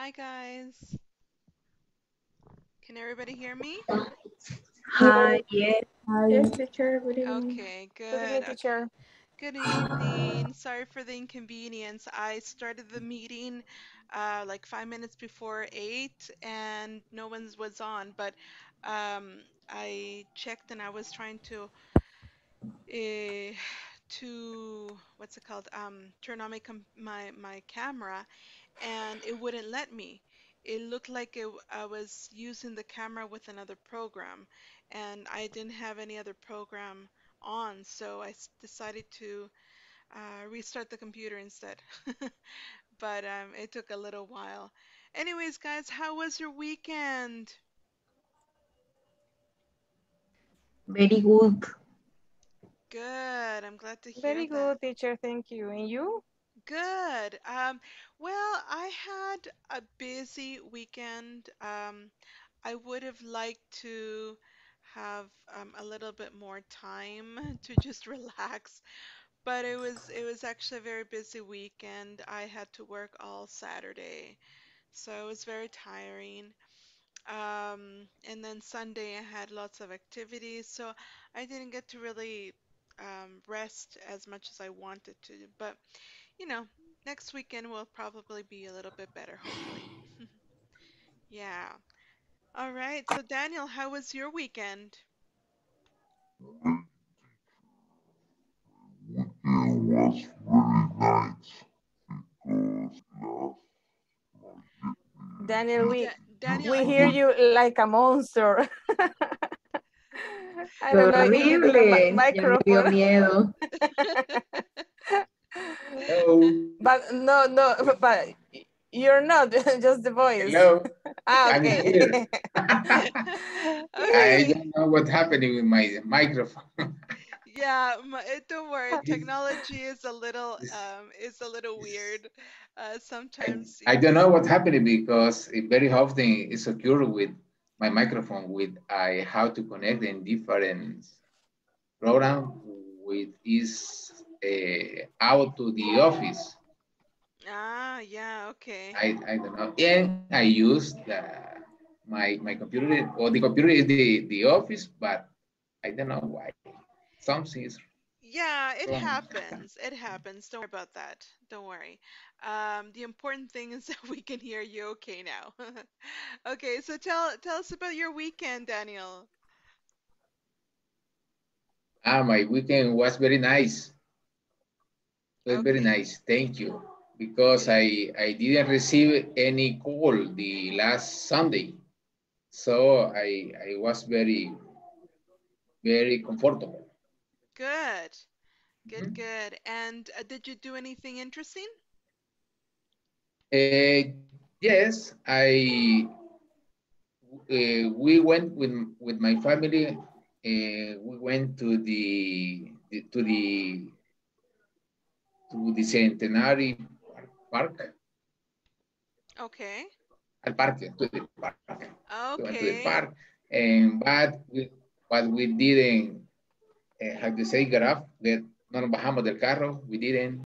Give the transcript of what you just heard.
Hi, guys. Can everybody hear me? Hi, yes. Yes, teacher. Good evening. Okay, Good good. Okay. teacher. Good evening. Sorry for the inconvenience. I started the meeting uh, like five minutes before eight, and no one was on. But um, I checked, and I was trying to uh, to what's it called? Um, turn on my my my camera, and it wouldn't let me. It looked like it, I was using the camera with another program, and I didn't have any other program on, so I decided to uh, restart the computer instead. But um, it took a little while. Anyways, guys, how was your weekend? Very good. Good. I'm glad to hear that. Very that. good, teacher. Thank you. And you? Good. Um, well, I had a busy weekend. Um, I would have liked to have um, a little bit more time to just relax, but it was it was actually a very busy weekend. I had to work all Saturday, so it was very tiring. Um, and then Sunday I had lots of activities, so I didn't get to really um, rest as much as I wanted to. But you know, next weekend will probably be a little bit better, hopefully. Yeah. All right. So Daniel, how was your weekend? Daniel, we Da Daniel, we hear you like a monster. I don't know if it's the mi- Horrible. Ya me dio microphone, miedo. Hello. but no, no, but you're not, just the voice. No. Ah, I'm okay. I don't know what's happening with my microphone. Yeah, m- eh, don't worry. Technology is a little um is a little weird. Uh, sometimes I you don't know what's happening because it very often it's secure with my microphone with I how to connect in different program with is uh, out to the office. Ah, yeah, okay. I, I don't know. And I use the my my computer or the computer is the, the office, but I don't know why. Something is Yeah, it wrong. happens. It happens. Don't worry about that. Don't worry. Um, the important thing is that we can hear you okay now. Okay, so tell tell us about your weekend, Daniel. Ah, my weekend was very nice. It was very nice. Thank you. Because. I, I didn't receive any call the last Sunday. So I, I was very, very comfortable. Good. Good, Mhm. good. And uh, did you do anything interesting? Uh, yes, I uh, we went with with my family. Uh, we went to the, the to the to the Centenary Park, Okay. al parque, to the park. We went to the park, and but we but we didn't have to say get off. That no nos bajamos del carro. We didn't